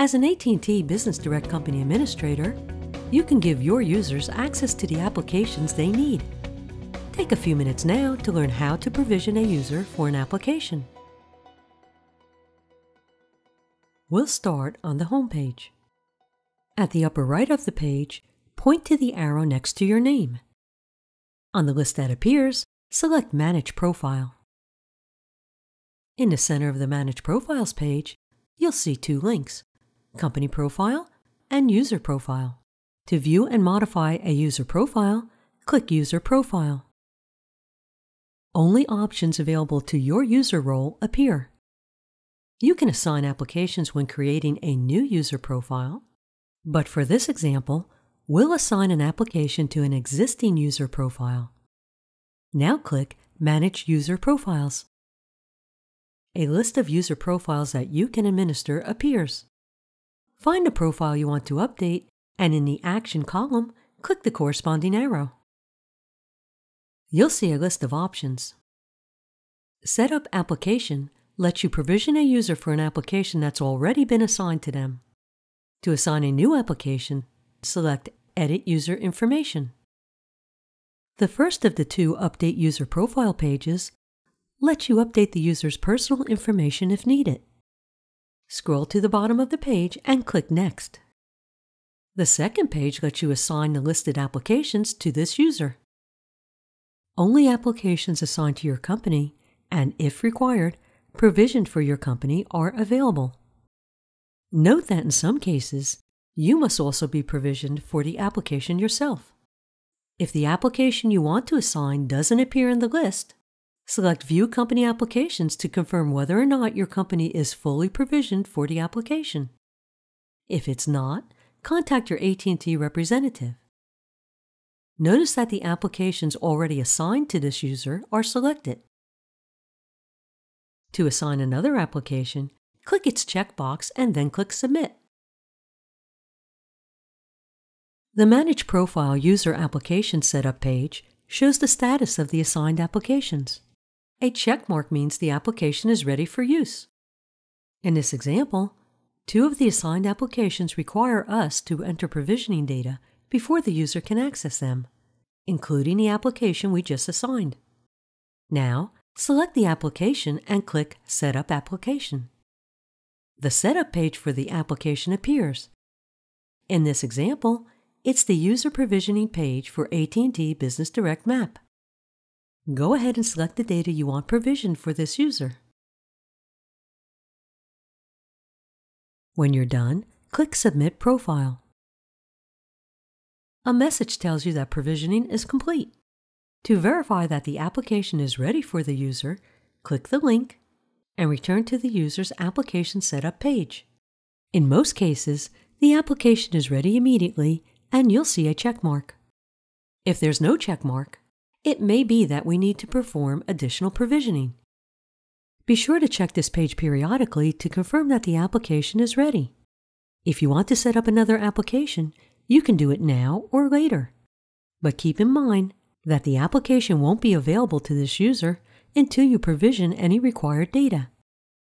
As an AT&T Business Direct Company Administrator, you can give your users access to the applications they need. Take a few minutes now to learn how to provision a user for an application. We'll start on the home page. At the upper right of the page, point to the arrow next to your name. On the list that appears, select Manage Profile. In the center of the Manage Profiles page, you'll see two links, Company Profile and User Profile. To view and modify a user profile, click User Profile. Only options available to your user role appear. You can assign applications when creating a new user profile, but for this example, we'll assign an application to an existing user profile. Now click Manage User Profiles. A list of user profiles that you can administer appears. Find the profile you want to update and in the Action column, click the corresponding arrow. You'll see a list of options. Set Up Application lets you provision a user for an application that's already been assigned to them. To assign a new application, select Edit User Information. The first of the two Update User Profile pages lets you update the user's personal information if needed. Scroll to the bottom of the page and click Next. The second page lets you assign the listed applications to this user. Only applications assigned to your company and, if required, provisioned for your company are available. Note that in some cases, you must also be provisioned for the application yourself. If the application you want to assign doesn't appear in the list, select View Company Applications to confirm whether or not your company is fully provisioned for the application. If it's not, contact your AT&T representative. Notice that the applications already assigned to this user are selected. To assign another application, click its checkbox and then click Submit. The Manage Profile User Application Setup page shows the status of the assigned applications. A checkmark means the application is ready for use. In this example, Two of the assigned applications require us to enter provisioning data before the user can access them, including the application we just assigned. Now, select the application and click Set Up Application. The setup page for the application appears. In this example, it's the user provisioning page for AT&T Business Direct Map. Go ahead and select the data you want provisioned for this user. When you're done, click Submit Profile. A message tells you that provisioning is complete. To verify that the application is ready for the user, click the link and return to the user's application setup page. In most cases, the application is ready immediately and you'll see a checkmark. If there's no checkmark, it may be that we need to perform additional provisioning. Be sure to check this page periodically to confirm that the application is ready. If you want to set up another application, you can do it now or later. But keep in mind that the application won't be available to this user until you provision any required data.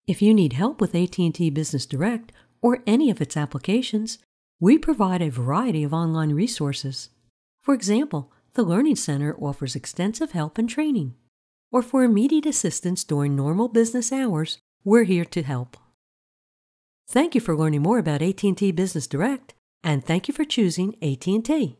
If you need help with AT&T Business Direct or any of its applications, we provide a variety of online resources. For example, the Learning Center offers extensive help and training or for immediate assistance during normal business hours, we're here to help. Thank you for learning more about AT&T Business Direct, and thank you for choosing AT&T.